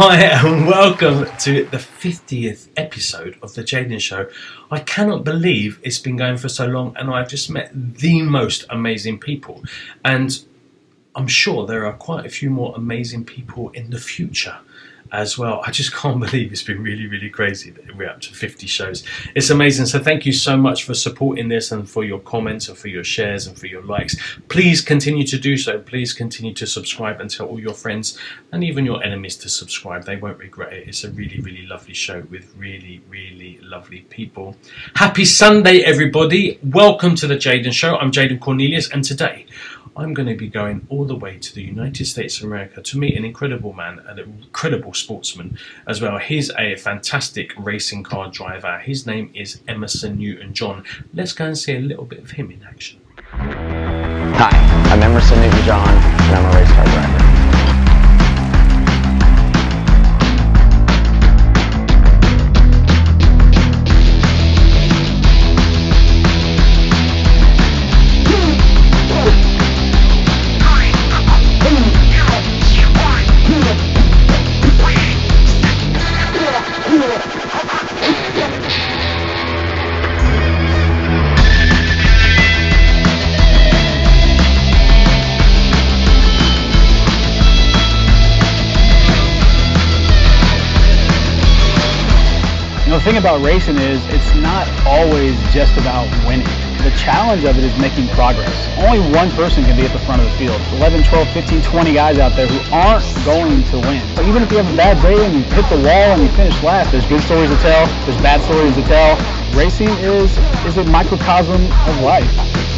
Hi, and welcome to the 50th episode of The Jaden Show. I cannot believe it's been going for so long, and I've just met the most amazing people. And I'm sure there are quite a few more amazing people in the future as well. I just can't believe it's been really, really crazy that we're up to 50 shows. It's amazing. So thank you so much for supporting this and for your comments and for your shares and for your likes. Please continue to do so. Please continue to subscribe and tell all your friends and even your enemies to subscribe. They won't regret it. It's a really, really lovely show with really, really lovely people. Happy Sunday, everybody. Welcome to the Jaden Show. I'm Jaden Cornelious, and today I'm going to be going all the way to the United States of America to meet an incredible man, an incredible sportsman as well. He's a fantastic racing car driver. His name is Emerson Newton John. Let's go and see a little bit of him in action. Hi, I'm Emerson Newton John, and I'm a race car driver. About racing is it's not always just about winning. The challenge of it is making progress. Only one person can be at the front of the field. 11, 12, 15, 20 guys out there who aren't going to win. So even if you have a bad day and you hit the wall and you finish last, there's good stories to tell, there's bad stories to tell. Racing is, is a microcosm of life.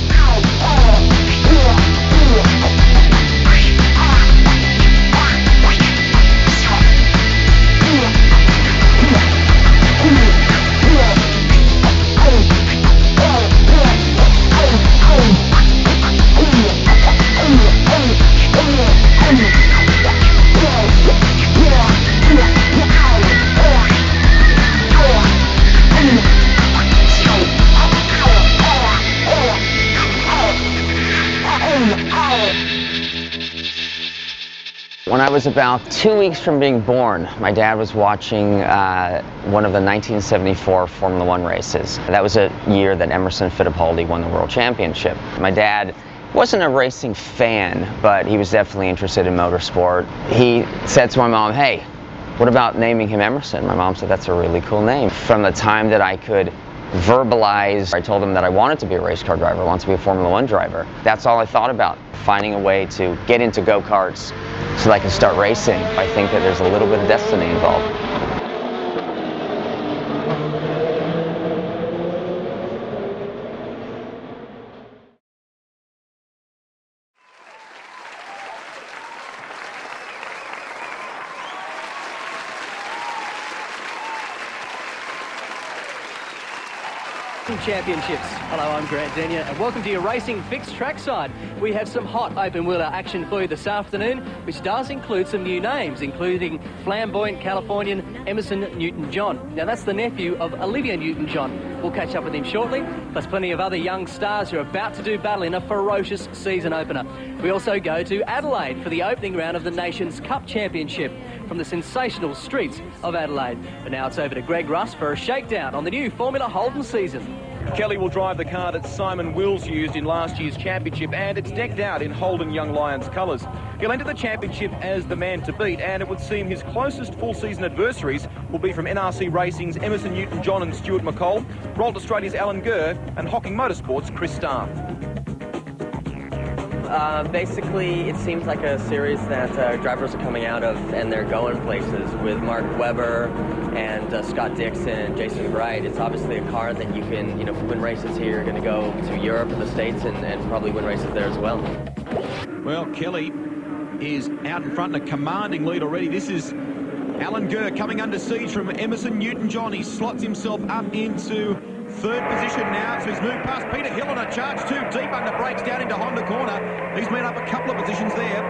Was about two weeks from being born, my dad was watching uh, one of the 1974 Formula One races. That was a year that Emerson Fittipaldi won the World Championship. My dad wasn't a racing fan, but he was definitely interested in motorsport. He said to my mom, hey, what about naming him Emerson? My mom said, that's a really cool name. From the time that I could verbalize, I told him that I wanted to be a race car driver, I wanted to be a Formula One driver. That's all I thought about, finding a way to get into go-karts so that I can start racing. I think that there's a little bit of destiny involved. Championships. Hello, I'm Grant Denyer, and welcome to your Racing Fix Trackside. We have some hot open wheeler action for you this afternoon, which does include some new names, including flamboyant Californian Emerson Newton John. Now, that's the nephew of Olivia Newton John. We'll catch up with him shortly, plus plenty of other young stars who are about to do battle in a ferocious season opener. We also go to Adelaide for the opening round of the Nations Cup Championship from the sensational streets of Adelaide. But now it's over to Greg Rust for a shakedown on the new Formula Holden season. Kelly will drive the car that Simon Wills used in last year's championship, and it's decked out in Holden Young Lions colours. He'll enter the championship as the man to beat, and it would seem his closest full season adversaries will be from NRC Racing's Emerson Newton John and Stuart McCall, Ralt Australia's Alan Gurr, and Hocking Motorsports' Chris Starr. Uh, basically, it seems like a series that uh, drivers are coming out of and they're going places with Mark Webber and uh, Scott Dixon and Jason Wright. It's obviously a car that you can, you know, win races here. You're going to go to Europe and the States and, and probably win races there as well. Well, Kelly is out in front in a commanding lead already. This is Alan Gurr coming under siege from Emerson Newton-John. He slots himself up into third position now. So he's moved past Peter Hill on a charge too deep under brakes down into Honda corner. He's made up a couple of positions there.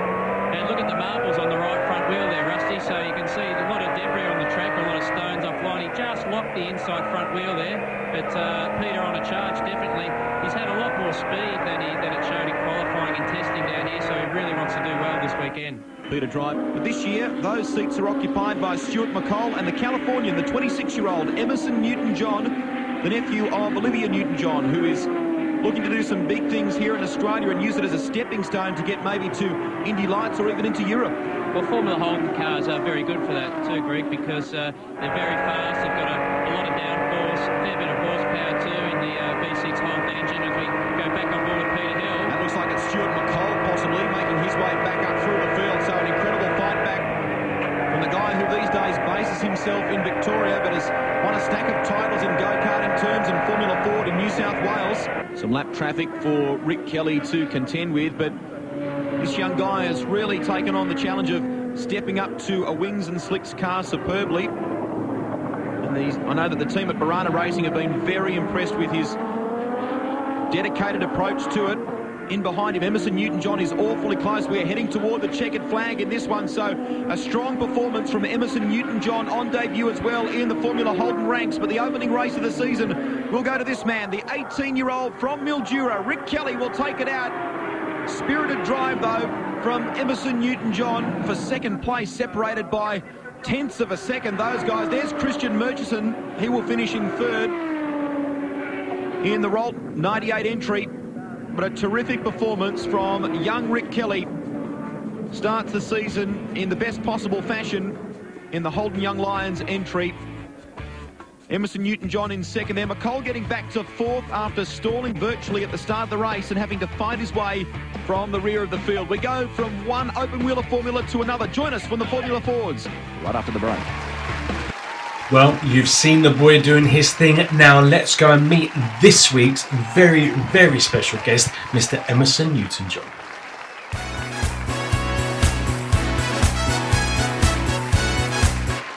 And look at the marbles on the right front wheel there, Rusty. So you can see a lot of debris on the track, a lot of stones offline. He just locked the inside front wheel there. But uh, Peter on a charge, definitely. He's had a lot more speed than, he, than it showed in qualifying and testing down here, so he really wants to do well this weekend. Peter Drive. But this year, those seats are occupied by Stuart McCall and the Californian, the 26-year-old Emerson Newton-John, the nephew of Olivia Newton-John, who is looking to do some big things here in Australia and use it as a stepping stone to get maybe to Indy Lights or even into Europe. Well, Formula Holden cars are very good for that too, Greg, because uh, they're very fast. They've got a, a lot of downforce, a fair bit of horsepower too in the uh, V6 Holden engine If we go back on board with Peter Hill. That looks like it's Stuart McCall possibly making his way back up through the field. So an incredible fight back the guy who these days bases himself in Victoria but has won a stack of titles in go-karting terms and Formula Ford in New South Wales. Some lap traffic for Rick Kelly to contend with, but this young guy has really taken on the challenge of stepping up to a wings and slicks car superbly. And these, I know that the team at Birrana Racing have been very impressed with his dedicated approach to it. In behind him, Emerson Newton-John is awfully close. We're heading toward the checkered flag in this one, so a strong performance from Emerson Newton-John on debut as well in the Formula Holden ranks. But the opening race of the season will go to this man, the 18-year-old from Mildura. Rick Kelly will take it out. Spirited drive, though, from Emerson Newton-John for second place, separated by tenths of a second. Those guys, there's Christian Murchison. He will finish in third in the Ralt 98 entry. But a terrific performance from young Rick Kelly. Starts the season in the best possible fashion in the Holden Young Lions entry. Emerson Newton-John in second there. McCall getting back to fourth after stalling virtually at the start of the race and having to fight his way from the rear of the field. We go from one open wheeler formula to another. Join us from the Formula Fords right after the break. Well, you've seen the boy doing his thing. Now let's go and meet this week's very, very special guest, Mr. Emerson Newton John.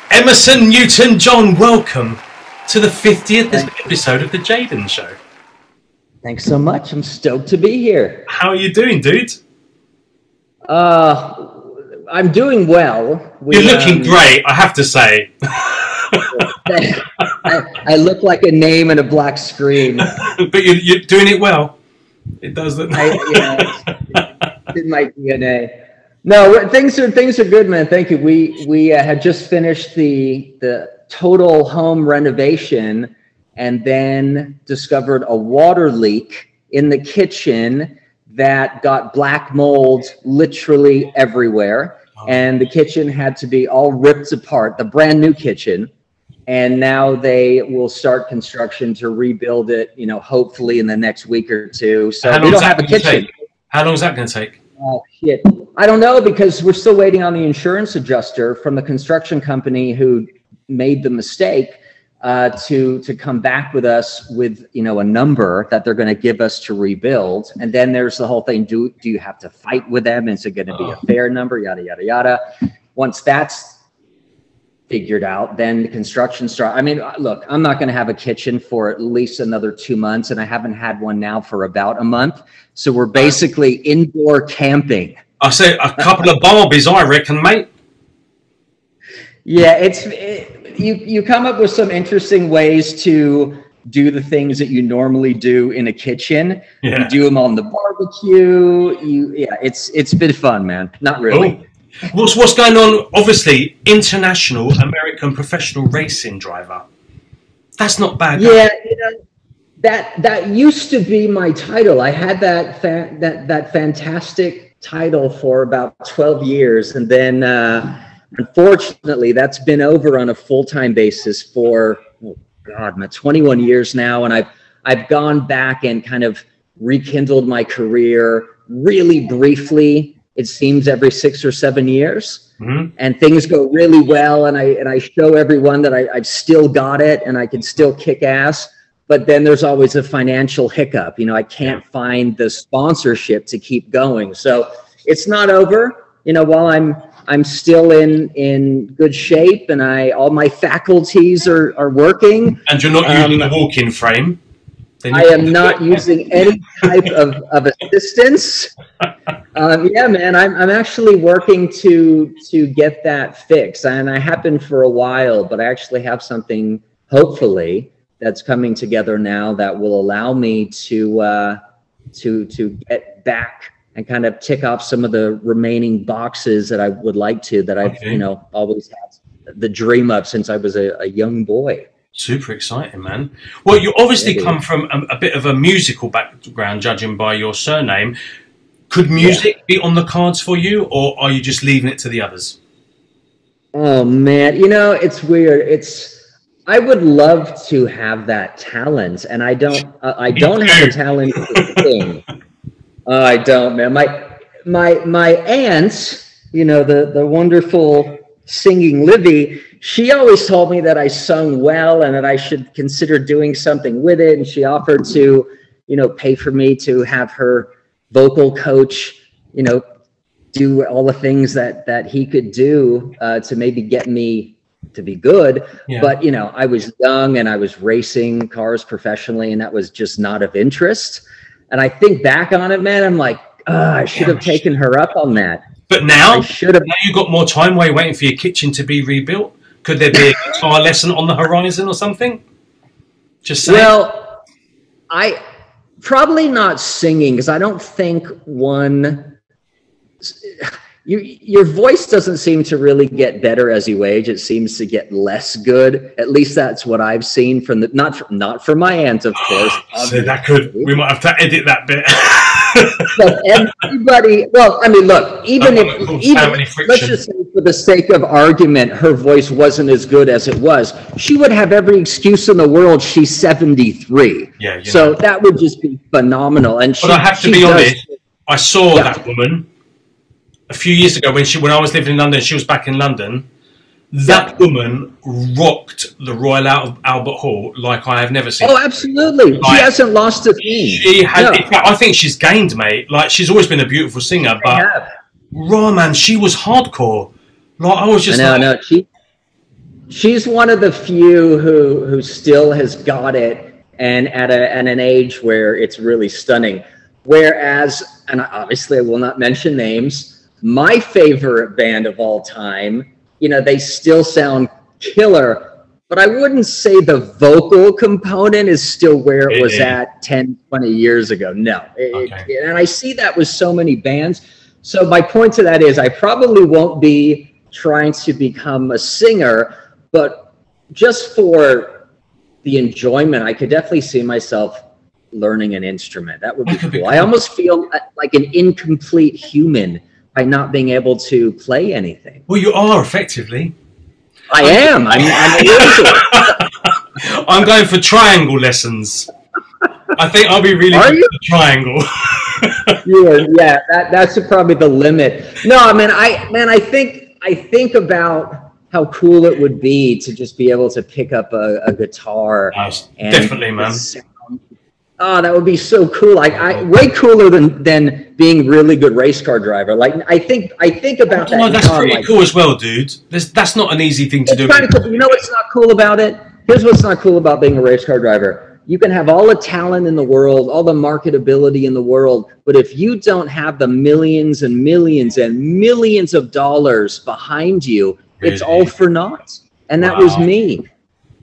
Emerson Newton John, welcome to the 50th episode of The Jaden Show. Thanks so much. I'm stoked to be here. How are you doing, dude? Uh, I'm doing well. We, You're looking um, great, I have to say. I, I look like a name in a black screen. but you're, you're doing it well. It does look. I, know, it's in my DNA. No, things are things are good, man. Thank you. We we uh, had just finished the the total home renovation, and then discovered a water leak in the kitchen that got black mold literally everywhere, and the kitchen had to be all ripped apart. The brand new kitchen and now they will start construction to rebuild it. You know, hopefully in the next week or two. So How we long don't is have that a kitchen. take? How long is that going to take? Oh shit! I don't know because we're still waiting on the insurance adjuster from the construction company who made the mistake uh, to to come back with us with you know a number that they're going to give us to rebuild. And then there's the whole thing: do do you have to fight with them? Is it going to be a fair number? Yada yada yada. Once that's figured out, then the construction start. I mean, uh, look, I'm not going to have a kitchen for at least another two months, and I haven't had one now for about a month. So we're basically indoor camping. I say a couple of Barbies, I reckon, mate. Yeah, it's it, you. You come up with some interesting ways to do the things that you normally do in a kitchen. Yeah. You do them on the barbecue. You, yeah, it's it's been fun, man. Not really. What's what's going on? Obviously, international American professional racing driver. That's not bad. Yeah, you know, that that used to be my title. I had that fa- that that fantastic title for about twelve years, and then uh, unfortunately, that's been over on a full time basis for oh God, my twenty one years now, and I've I've gone back and kind of rekindled my career really briefly. It seems every six or seven years. Mhm. and things go really well and i and i show everyone that I, i've still got it and i can still kick ass. But then there's always a financial hiccup. You know i can't find the sponsorship to keep going. So it's not over. You know while i'm i'm still in in good shape and i all my faculties are are working. And you're not using Um, a walk-in frame. I am not using any type of, of assistance. Um, yeah, man, I'm, I'm actually working to to get that fixed, and I have been for a while. But I actually have something, hopefully, that's coming together now that will allow me to uh, to to get back and kind of tick off some of the remaining boxes that I would like to that I've Okay. you know always had the dream of since I was a, a young boy. Super exciting, man. Well, you obviously is. come from a, a bit of a musical background, judging by your surname. Could music be on the cards for you, or are you just leaving it to the others? Oh man, you know it's weird. It's I would love to have that talent, and I don't. Uh, I don't have the talent to sing. Oh, I don't, man. My my my aunt, you know the the wonderful singing Livy. She always told me that I sung well and that I should consider doing something with it. And she offered to, you know, pay for me to have her vocal coach, you know, do all the things that that he could do uh, to maybe get me to be good. Yeah. But you know, I was young and I was racing cars professionally, and that was just not of interest. And I think back on it, man, I'm like, ah, I should have taken her up on that. But now, I should have. now you've got more time while you're waiting for your kitchen to be rebuilt. Could there be a guitar lesson on the horizon or something? Just saying. Well, I probably not singing because I don't think one. You, your voice doesn't seem to really get better as you age. It seems to get less good. At least that's what I've seen from the not from, not from my aunt, of course. so that could we might have to edit that bit. but everybody well i mean look even That would cause if even let's just say for the sake of argument her voice wasn't as good as it was she would have every excuse in the world she's 73 Yeah, you so know. that would just be phenomenal and she, But I have to be does- honest. I saw Yeah. that woman a few years ago when she when I was living in London. She was back in London. That woman rocked the Royal Al- Albert Hall like I have never seen. oh absolutely Like, she hasn't lost a thing She had. No, fact, I think she's gained, mate. Like she's always been a beautiful singer, but raw man, she was hardcore. Like I was just know, like, no, she she's one of the few who who still has got it, and at a at an age where it's really stunning. Whereas, and obviously I will not mention names, my favorite band of all time, you know, they still sound killer, but I wouldn't say the vocal component is still where it was Yeah. at 10, 20 years ago. No. It- Okay. and I see that with so many bands. So my point to that is I probably won't be trying to become a singer, but just for the enjoyment, I could definitely see myself learning an instrument. That would be That could be cool. I almost feel uh, like an incomplete human by not being able to play anything. well, you are effectively. I am. I'm, I'm. I'm going for triangle lessons. I think I'll be really Are good you? at the triangle. are, yeah, that, that's probably the limit. No, I mean, I man, I think I think about how cool it would be to just be able to pick up a, a guitar. And Definitely, man. sound- Oh, that would be so cool! Like, I way cooler than than being really good race car driver. Like, I think I think about that. No, that's I'm pretty like, cool as well, dude. There's, that's not an easy thing to do. cool. You know what's not cool about it? Here's what's not cool about being a race car driver. You can have all the talent in the world, all the marketability in the world, but if you don't have the millions and millions and millions of dollars behind you, it's all for naught. And that was me.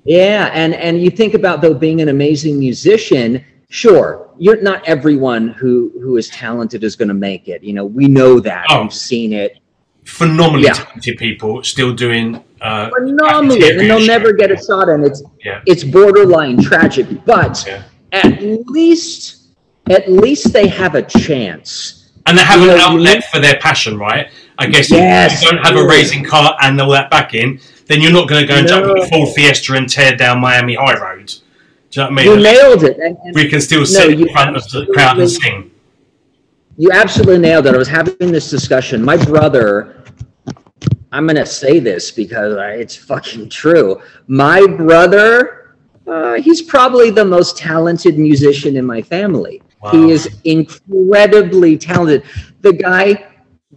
Yeah, and and you think about though being an amazing musician, sure, you're not everyone who who is talented is going to make it. You know, we know that. Oh. We've seen it. Phenomenally Yeah. talented people still doing. Uh, phenomenally, and they'll never get a shot. And it's Yeah. it's borderline tragic, but Yeah. at least at least they have a chance. And they have You an know, outlet for their passion, right? I guess Yes. if you don't have a racing car and all that back in then you're not going to go and jump in No. a Ford Fiesta and tear down Miami High Road. Do you know what I You nailed it. And, and we can still sit you in front of the crowd and sing. You absolutely nailed it. I was having this discussion. My brother, I'm going to say this because I- it's fucking true. My brother, uh, he's probably the most talented musician in my family. Wow. He is incredibly talented. The guy,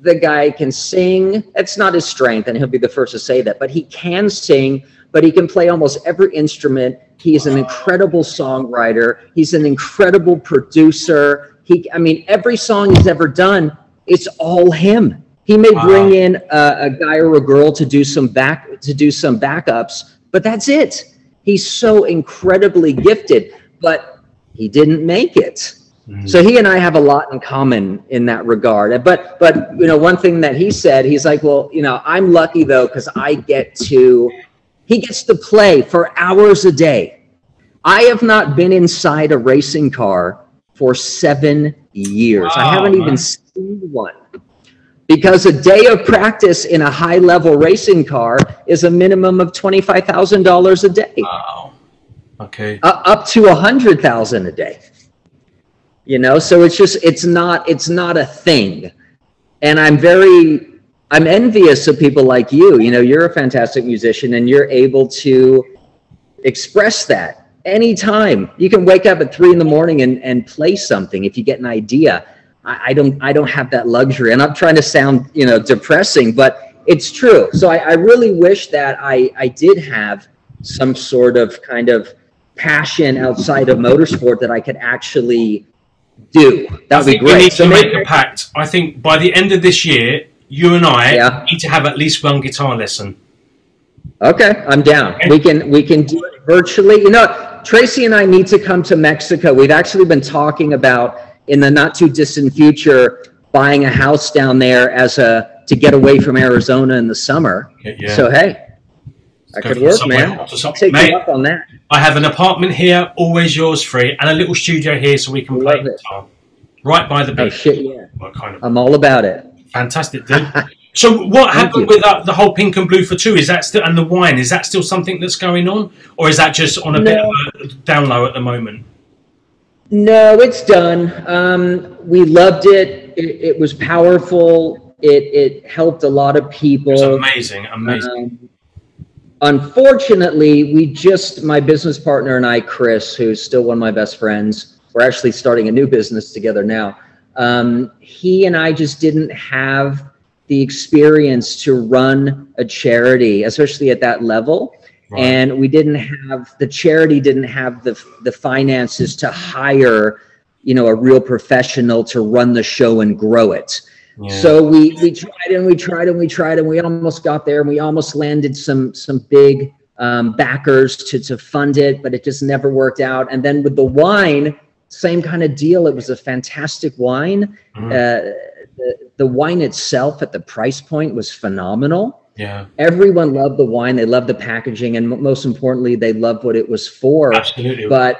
the guy can sing. That's not his strength, and he'll be the first to say that. But he can sing. But he can play almost every instrument. He is an incredible songwriter. He's an incredible producer. He, I mean, every song he's ever done, it's all him. He may bring Wow. in a, a guy or a girl to do some back to do some backups, but that's it. He's so incredibly gifted, but he didn't make it. Hmm. So he and I have a lot in common in that regard. But but you know, one thing that he said, he's like, well, you know, I'm lucky though because I get to. He gets to play for hours a day. I have not been inside a racing car for seven years. I haven't even seen one. Because a day of practice in a high level racing car is a minimum of $25,000 a day Wow. Okay. uh, up to a hundred thousand a day you know so it's just it's not it's not a thing and i'm very i'm envious of people like you. You know you're a fantastic musician and you're able to express that anytime. You can wake up at three in the morning and, and play something if you get an idea. I, I don't i don't have that luxury. And i'm trying to sound you know depressing but it's true. So i, I really wish that i i did have some sort of kind of passion outside of motorsport that i could actually do. That would be think we great. need so to make a pact. I think by the end of this year, you and I Yeah. need to have at least one guitar lesson. Okay, I'm down. We can we can do it virtually. You know, Tracy and I need to come to Mexico. We've actually been talking about in the not too distant future buying a house down there as a to get away from Arizona in the summer. Yeah, yeah. So hey, that go could work, man. Take Mate, you up on that. I have an apartment here, always yours free, and a little studio here so we can play it. guitar. Right by the Oh beach. shit, yeah. Kind of I'm all about it. Fantastic, dude. so, what happened with uh, the whole pink and blue for two? Is that still and the wine? Is that still something that's going on, or is that just on a bit of a down low at the moment? No, it's done. Um, we loved it. it. It was powerful. It it helped a lot of people. It's amazing, amazing. Um, unfortunately, we just, my business partner and I, Chris, who's still one of my best friends, we're actually starting a new business together now. Um, he and I just didn't have the experience to run a charity, especially at that level. Right. And we didn't have, the charity didn't have the, the finances to hire, you know, a real professional to run the show and grow it. Yeah. So we we tried and we tried and we tried and we almost got there and we almost landed some some big um, backers to to fund it, but it just never worked out. And then with the wine, same kind of deal. It was a fantastic wine. Mhm. Uh, the, the wine itself at the price point was phenomenal. yeah, Everyone loved the wine. They loved the packaging, and mo- most importantly, they loved what it was for absolutely. but-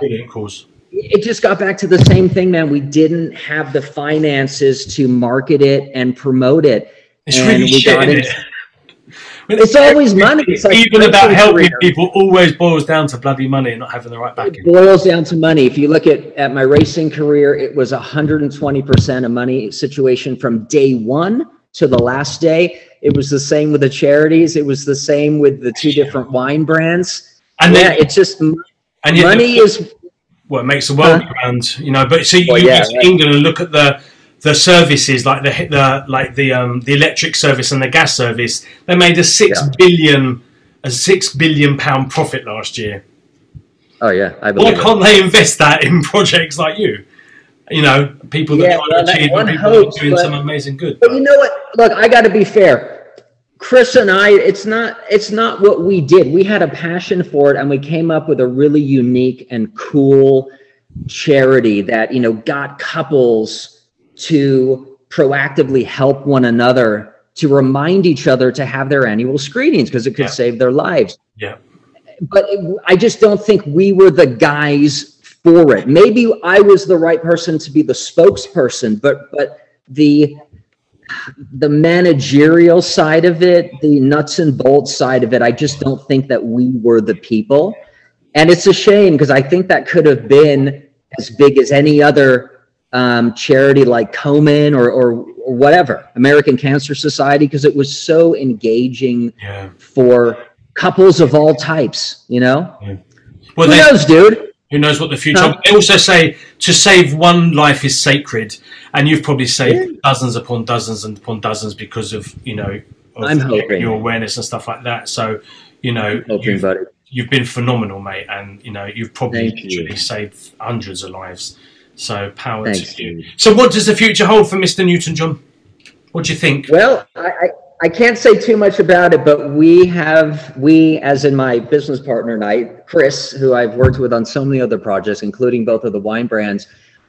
it just got back to the same thing, man. We didn't have the finances to market it and promote it. It's and really we shit, got it? It's always money. It's like even about helping career. people always boils down to bloody money and not having the right It backing. boils down to money. If you look at, at my racing career, it was 120% of money situation from day one to the last day. It was the same with the charities. It was the same with the two different wine brands. And yeah, then, it's just and money the- is what it makes the world Huh? go round, you know. But see, Well, you yeah, go to right. England and look at the the services like the the like the um the electric service and the gas service. They made a six Yeah. billion a six billion pound profit last year. oh yeah, I Why believe it. can't they invest that in projects like you? You know, people that Yeah, try well, to achieve and people hopes, are doing but- some amazing good. But you know what? Look, I got to be fair. Chris and I, it's not it's not what we did. We had a passion for it, and we came up with a really unique and cool charity that you know got couples to proactively help one another to remind each other to have their annual screenings because it could Yeah. save their lives yeah, but it, I just don't think we were the guys for it. Maybe I was the right person to be the spokesperson, but but the the managerial side of it, the nuts and bolts side of it, I just don't think that we were the people. And it's a shame because I think that could have been as big as any other um, charity like Komen or, or or whatever, American Cancer Society, because it was so engaging yeah. for couples of all types, you know? Well, Who they, knows, dude? Who knows what the future? Huh? They also say to save one life is sacred, and you've probably saved dozens upon dozens and upon dozens because of you know of I'm hoping. your awareness and stuff like that. So you know Hoping, you've, you've been phenomenal, mate, and you know you've probably you. saved hundreds of lives. So power Thanks, to you. dude. So what does the future hold for Mr. Newton John? What do you think? Well, I, I, I can't say too much about it, but we have, we, as in my business partner and I, Chris, who I've worked with on so many other projects, including both of the wine brands,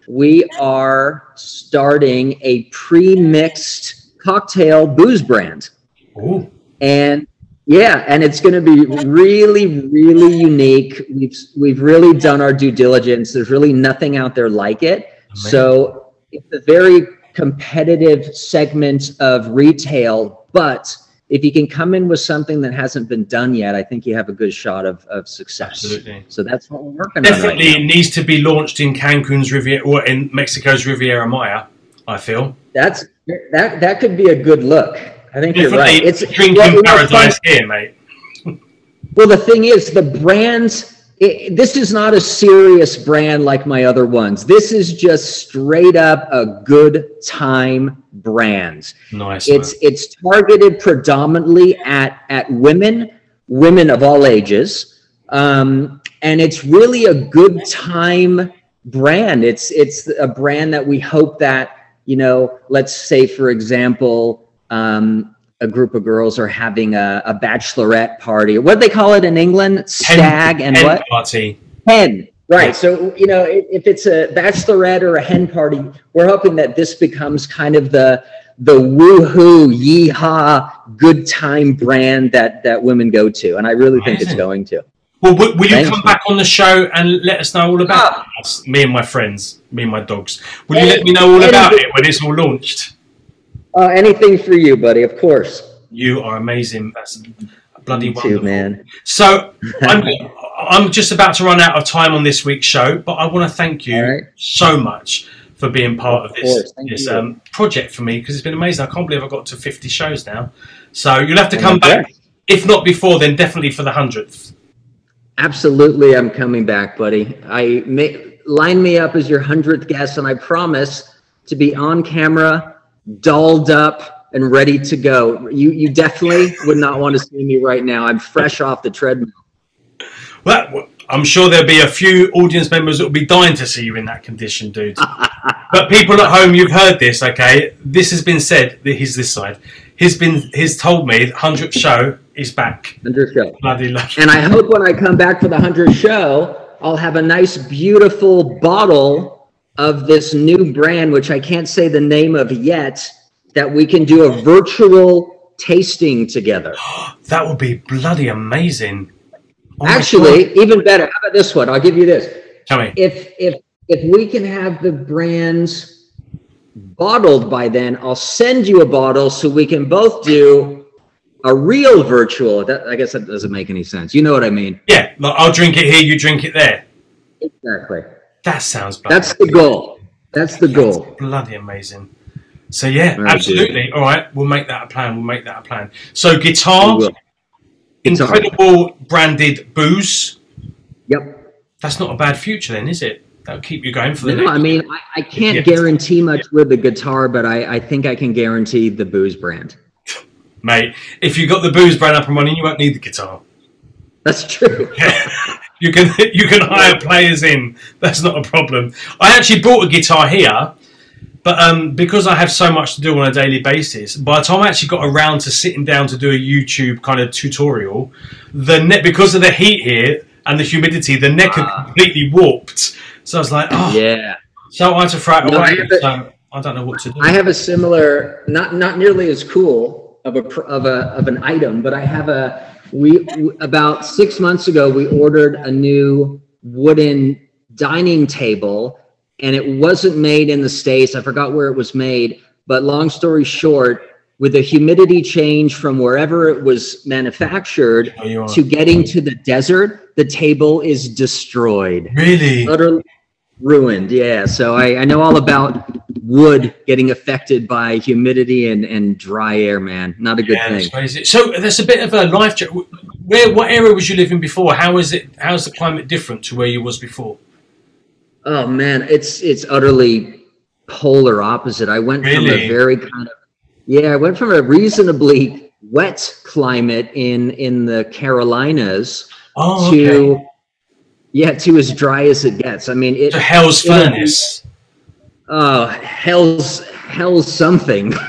we are starting a pre-mixed cocktail booze brand. Ooh. And yeah, and it's going to be really, really unique. We've we've really done our due diligence. There's really nothing out there like it. Amazing. So it's a very competitive segment of retail, but if you can come in with something that hasn't been done yet, I think you have a good shot of, of success. Absolutely. So that's what we're working Definitely on right it needs to be launched in Cancun's Riviera or in Mexico's Riviera Maya, I feel. That's that that could be a good look. I think you're right. It's drinking well, you know, paradise here, mate. Well, the thing is, the brands. It, this is not a serious brand like my other ones. This is just straight up a good time brand. Nice. It's man. it's targeted predominantly at at women, women of all ages, um, and it's really a good time brand. It's it's a brand that we hope that you know. Let's say, for example, um, a group of girls are having a, a bachelorette party. What do they call it in England? Stag and Hen what? Party. Hen. Right. So, you know, if, it's a bachelorette or a hen party, we're hoping that this becomes kind of the the woohoo, yeehaw, good time brand that that women go to, and I really think it's going to. Well, will, will you come back on the show and let us know all about Ah. us, me and my friends, me and my dogs? Will you let me know all about it when it's all launched? Uh, anything for you, buddy. Of course. You are amazing. That's bloody You too, wonderful. man. So I'm, I'm just about to run out of time on this week's show, but I want to thank you right. so much for being part of, Of this, this um, project for me because it's been amazing. I can't believe I got to 50 shows now. So you'll have to come back. If not before, then definitely for the hundredth. Absolutely, I'm coming back, buddy. I may, line me up as your hundredth guest, and I promise to be on camera, dolled up, and ready to go. You you definitely would not want to see me right now. I'm fresh off the treadmill. Well, I'm sure there'll be a few audience members that will be dying to see you in that condition, dude. but people at home, you've heard this, okay? This has been said. He's this side. He's been. He's told me hundredth show is back. Hundred show. Bloody lucky. And I hope when I come back for the hundredth show, I'll have a nice, beautiful bottle of this new brand, which I can't say the name of yet, that we can do a virtual tasting together. That would be bloody amazing. Oh Actually, even better. How about this one? I'll give you this. tell me. If if if we can have the brands bottled by then, I'll send you a bottle so we can both do a real virtual. That, I guess that doesn't make any sense. You know what I mean? Yeah, I'll drink it here, you drink it there. Exactly. That sounds bloody, That's the goal. That's the goal. bloody amazing. So yeah, right, absolutely. All right, we'll make that a plan. We'll make that a plan. So guitar, incredible branded booze. Yep. That's not a bad future, then, is it? That'll keep you going for the No, next. I mean, I, I can't Yes. guarantee much with the guitar, but I, I think I can guarantee the booze brand. Mate, if you got the booze brand up and running, you won't need the guitar. That's true. you can you can hire players in. That's not a problem. I actually bought a guitar here, but um, because I have so much to do on a daily basis, by the time I actually got around to sitting down to do a YouTube kind of tutorial, the net because of the heat here and the humidity, the neck had completely warped. So I was like, oh, Yeah. so I had to throw it away. it- So I don't know what to do. I have a similar, not not nearly as cool of a of a of an item, but I have a we about six months ago we ordered a new wooden dining table, and it wasn't made in the states. I forgot where it was made, but long story short, with the humidity change from wherever it was manufactured Oh, to getting to the desert, the table is destroyed really? utterly ruined. Yeah, so I, I know all about wood getting affected by humidity and, and dry air, man. Not a good Yeah, thing. that's. So that's a bit of a life. Where what area was you living before? How is it? How's the climate different to where you was before? Oh man, it's it's utterly polar opposite. I went from a very kind of yeah, I went from a reasonably wet climate in in the Carolinas Oh, to okay. yeah to as dry as it gets. I mean, it To Hell's Furnace. Oh, hell's hell's something.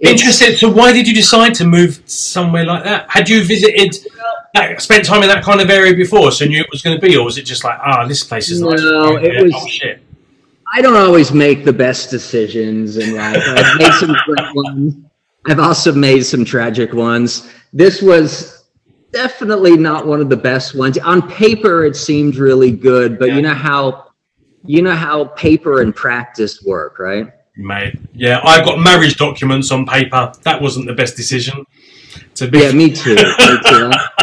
Interesting. So, why did you decide to move somewhere like that? Had you visited, that, spent time in that kind of area before, so knew it was going to be, or was it just like, ah, this place is nice? No, it Yeah, was- Oh shit. I don't always make the best decisions in life. I've made some great ones. I've also made some tragic ones. This was definitely not one of the best ones. On paper, it seemed really good, but you know how you know how paper and practice work, right? Mate, yeah, I got marriage documents on paper. That wasn't the best decision. To be Yeah, me too. Me too.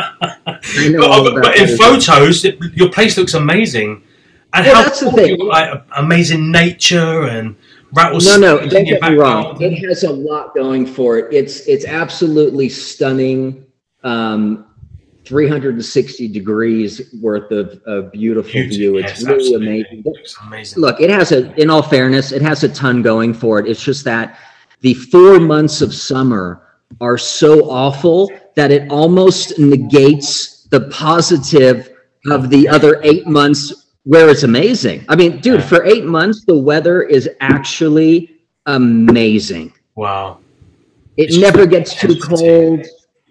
I know all but, about but in photos, it, your place looks amazing. And Well, how that's the thing. you- like amazing nature and No, no, don't get me wrong. It has a lot going for it. It's it's absolutely stunning. Um, 360 degrees worth of, of beautiful Beauty, view. It's yes, really amazing. Amazing. Look, it has a. In all fairness, it has a ton going for it. It's just that the four months of summer are so awful that it almost negates the positive of the other eight months where it's amazing. I mean, dude, for eight months, the weather is actually amazing. Wow. It It's never gets too cold.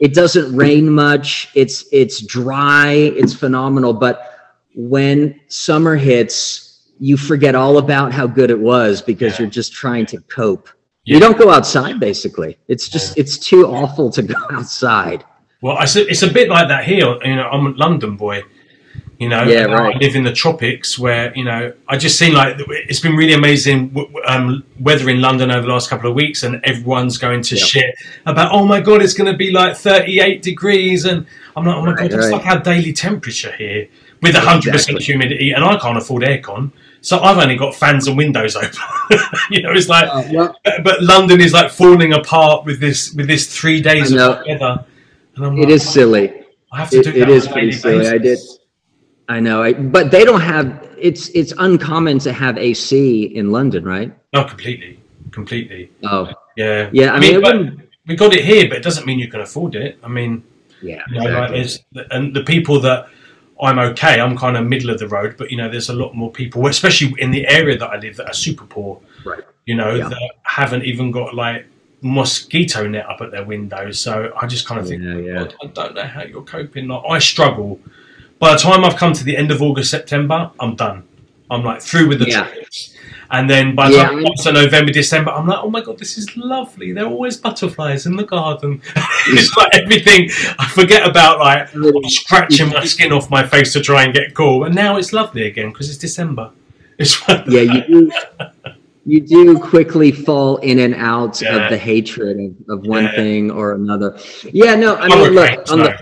It doesn't rain much. It's it's dry. It's phenomenal. But when summer hits, you forget all about how good it was because Yeah. you're just trying to cope. Yeah. You don't go outside basically. It's just it's too awful to go outside. Well, it's a, it's a bit like that here. You know, I'm a London boy. You know, Yeah, right. I live in the tropics where you know I just seen like it's been really amazing um, weather in London over the last couple of weeks, and everyone's going to Yeah. shit about oh my god, it's going to be like 38 degrees, and I'm like oh my Right, god, that's right. like our daily temperature here with 100 percent Exactly. humidity, and I can't afford aircon, so I've only got fans and windows open. you know, it's like Uh, well, but, but London is like falling apart with this with this three days of weather. And I'm it like, is silly. I have to It, do it that is on a pretty silly. I did. I know. I, but they don't have. It's it's uncommon to have AC in London, right? No, completely, completely. Oh, Yeah, yeah. I mean, it but we got it here, but it doesn't mean you can afford it. I mean, Yeah, you know, exactly. there's and the people that I'm okay. I'm kind of middle of the road, but you know, there's a lot more people, especially in the area that I live, that are super poor. Right. You know, Yeah. that haven't even got like mosquito net up at their windows. So I just kind of think, Yeah, "Oh, yeah. I don't know how you're coping. Like, I struggle. By the time I've come to the end of August, September, I'm done. I'm like through with the Yeah. trips. And then by the Yeah, time I- it comes to November, December, I'm like, oh my god, this is lovely. There are always butterflies in the garden. it's like everything. I forget about like scratching my skin off my face to try and get cool. And now it's lovely again because it's December. It's yeah, you do. You do quickly fall in and out Yeah. of the hatred of, of one thing or another. Yeah, no. I mean, look on no. the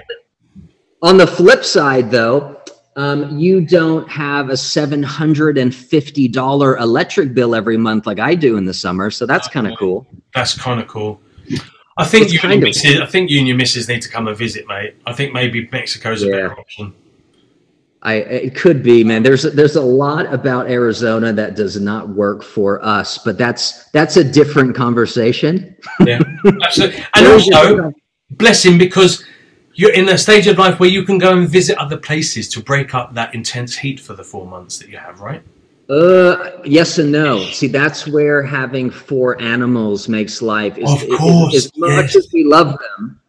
on the flip side, though, um, you don't have a seven hundred and fifty dollar electric bill every month like I do in the summer, so that's kind of cool. That's kind of cool. I think It's you and kind your missus, I think you and your missus need to come and visit, mate. I think maybe Mexico's a Yeah. better option. I it could be, man. There's there's a lot about Arizona that does not work for us, but that's that's a different conversation. Yeah, absolutely. And There is a- also, bless him because you're in a stage of life where you can go and visit other places to break up that intense heat for the four months that you have, right? Uh, yes and no. See, that's where having four animals makes life. Is, Of is- course, as much yes. as we love them,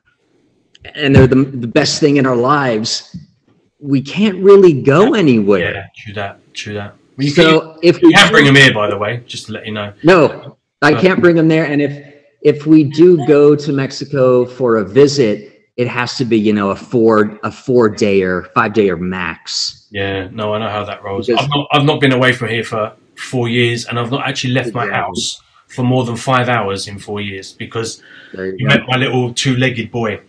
and they're the, the best thing in our lives, we can't really go anywhere. Yeah, true that, true that. Well, you, So if can, we you can bring them here, by the way, just to let you know. No, I can't bring them there. And if if we do go to Mexico for a visit, it has to be you know a four a four day or five day or max. Yeah, no, I know how that rolls. Because- I've not, I've not been away from here for four years, and I've not actually left my house for more than five hours in four years because you you met my little two-legged boy.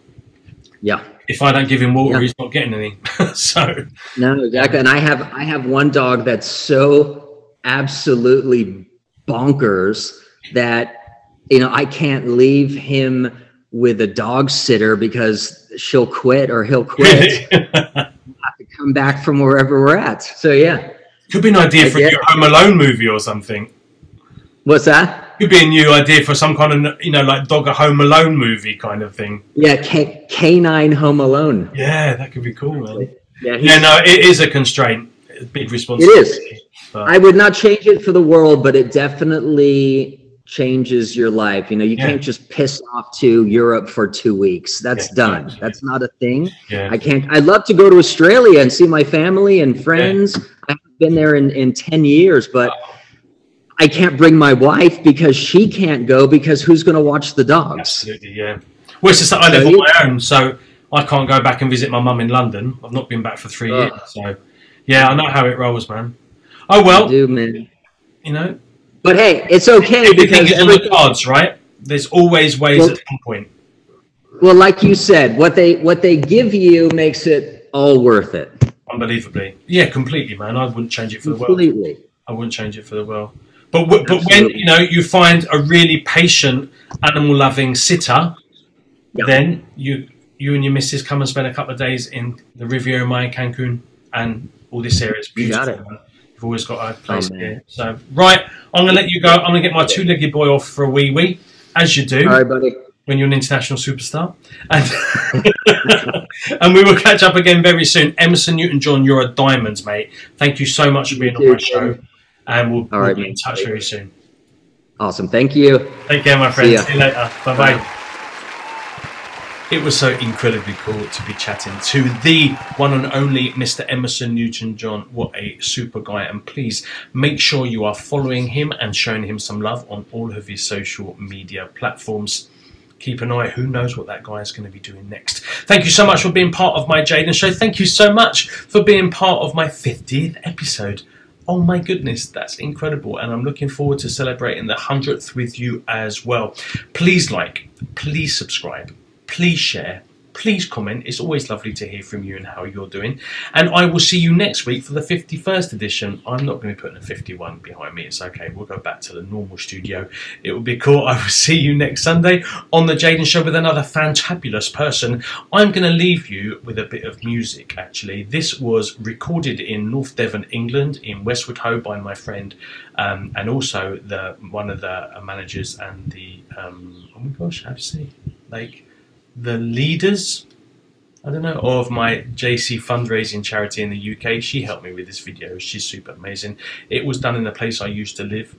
Yeah. If I don't give him water, Yeah. he's not getting any. so No, exactly. And I have I have one dog that's so absolutely bonkers that you know I can't leave him with a dog sitter because she'll quit or he'll quit. have to come back from wherever we're at. So yeah. could be an idea I for a get- Home Alone movie or something. What's that? Could be a new idea for some kind of you know like dog a Home Alone movie kind of thing. Yeah, canine Home Alone. Yeah, that could be cool, man. Yeah, Yeah, no, it is a constraint, a big It responsibility. is. But- I would not change it for the world, but it definitely changes your life. You know, you Yeah. can't just piss off to Europe for two weeks. That's Yeah. done. That's not a thing. Yeah. I can't. I'd love to go to Australia and see my family and friends. I haven't been there in, in 10 years, but I can't bring my wife because she can't go because who's going to watch the dogs? Absolutely, yeah. Well, it's just that I live So on my own, so I can't go back and visit my mum in London. I've not been back for three Ugh. years, so yeah, I know how it rolls, man. Oh well, do man. you know, But hey, it's okay everything because is on the cards, right? There's always ways Well- at some point. well, like you said, what they what they give you makes it all worth it. Unbelievably, yeah, completely, man. I wouldn't change it for the world. Completely. I wouldn't change it for the world. But w- but when you know you find a really patient, animal-loving sitter, Yeah. then you you and your missus come and spend a couple of days in the Riviera Maya, Cancun, and all this area is You beautiful. got it. You've always got a oh, place man. here. So right, I'm gonna let you go. I'm gonna get my two-legged boy off for a wee wee, as you do All right, buddy. when you're an international superstar. And, and we will catch up again very soon. Emerson Newton John, you're a diamond, mate. Thank you so much for being on my show. And we'll, All we'll be in touch very soon. Awesome. Thank you. Take care, my friend. ya. See you later. Bye bye. It was so incredibly cool to be chatting to the one and only Mr. Emerson Newton John. What a super guy. And please make sure you are following him and showing him some love on all of his social media platforms. Keep an eye, who knows what that guy is going to be doing next. Thank you so much for being part of my Jaden show. Thank you so much for being part of my 50th episode. Oh my goodness, that's incredible. And I'm looking forward to celebrating the 100th with you as well. Please like, please subscribe, please share, please comment. It's always lovely to hear from you and how you're doing. And I will see you next week for the 51st edition. I'm not going to be putting a 51 behind me. It's okay. We'll go back to the normal studio. It will be cool. I will see you next Sunday on the Jaden Show with another fantabulous person. I'm going to leave you with a bit of music, actually. This was recorded in North Devon, England, in Westward Ho by my friend, um, and also the one of the managers and the, um, oh my gosh, to say, like, the leaders I don't know, of my JC fundraising charity in the UK. She helped me with this video. She's super amazing. It was done in the place I used to live.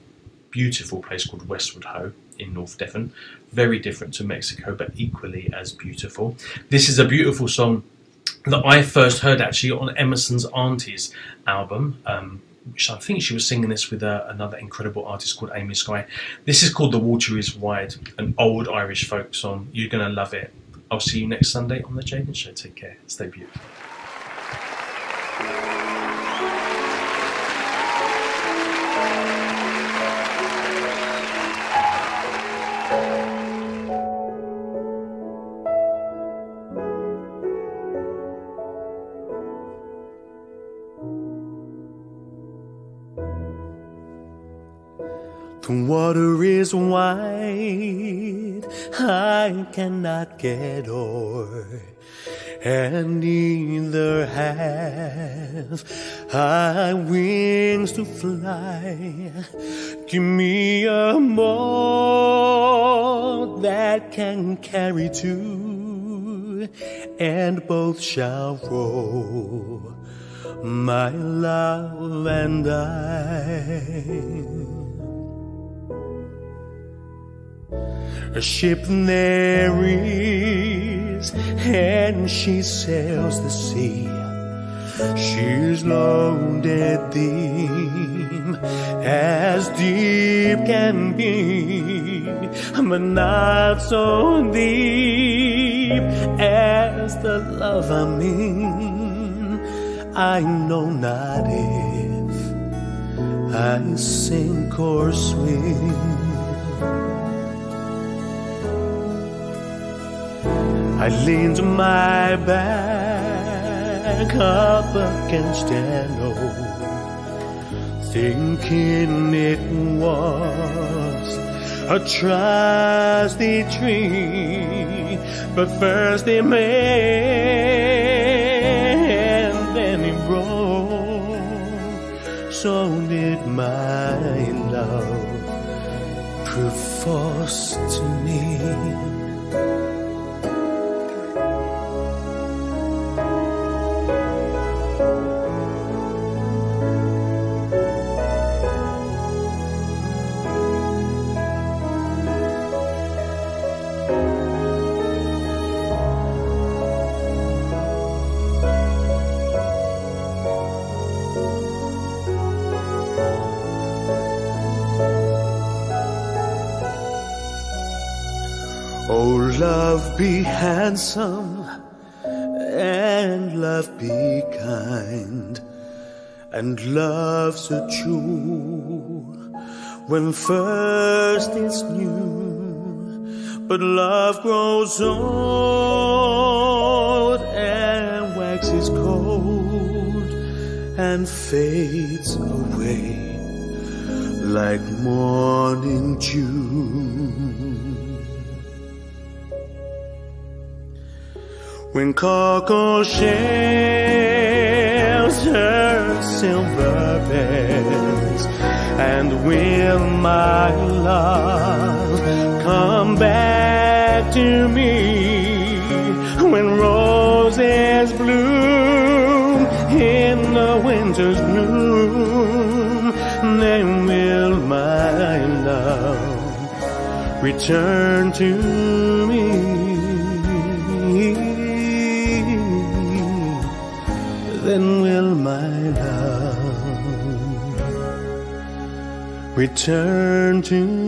Beautiful place called Westward Ho in North Devon. Very different to Mexico, but equally as beautiful. This is a beautiful song that I first heard actually on Emerson's Aunties album. Um, which I think she was singing this with uh, another incredible artist called Amy Sky. This is called The Water Is Wide, an old Irish folk song. You're going to love it. I'll see you next Sunday on The Jaden Show. Take care. Stay beautiful. The water is wide, Cannot get o'er, and neither have I wings to fly. Give me a boat that can carry two, and both shall row, my love and I. A ship there is, and she sails the sea. She's loaded deep, as deep can be, but not so deep as the love I'm in. I know not if I sink or swim. I leaned my back up against an oak, thinking it was a trusty tree. But first it made, and then it broke. So did my love prove false to me. Love be handsome and love be kind and love's so true. When first it's new but love grows old and waxes cold and fades away like morning dew when cocoa shells her silver bells and will my love come back to me? When roses bloom in the winter's gloom then will my love return to return to.